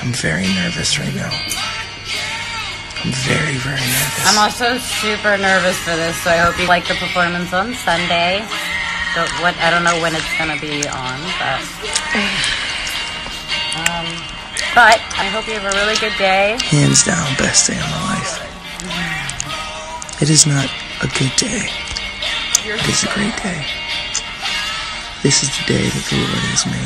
I'm very nervous right now. I'm very, very nervous. I'm also super nervous for this, so I hope you like the performance on Sunday. So what I don't know when it's gonna be on, but um, but I hope you have a really good day. Hands down, best day of my life. It is not a good day. It is a great day. This is the day that the Lord has made.